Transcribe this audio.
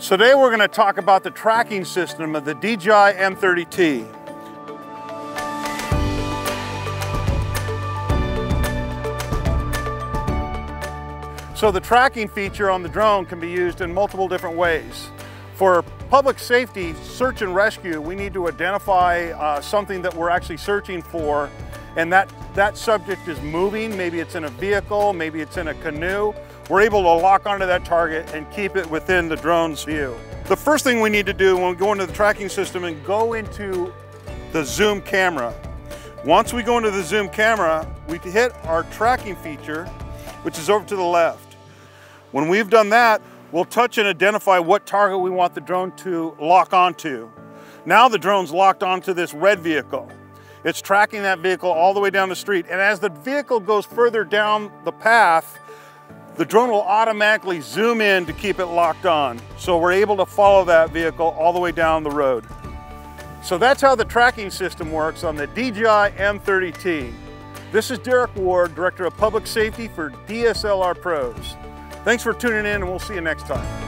Today we're going to talk about the tracking system of the DJI M30T. So the tracking feature on the drone can be used in multiple different ways. For public safety search and rescue, we need to identify uh, something that we're actually searching for and that, that subject is moving, maybe it's in a vehicle, maybe it's in a canoe, we're able to lock onto that target and keep it within the drone's view. The first thing we need to do when we go into the tracking system and go into the zoom camera. Once we go into the zoom camera, we hit our tracking feature, which is over to the left. When we've done that, we'll touch and identify what target we want the drone to lock onto. Now the drone's locked onto this red vehicle. It's tracking that vehicle all the way down the street. And as the vehicle goes further down the path, the drone will automatically zoom in to keep it locked on. So we're able to follow that vehicle all the way down the road. So that's how the tracking system works on the DJI M30T. This is Derrick Ward, Director of Public Safety for DSLR Pros. Thanks for tuning in and we'll see you next time.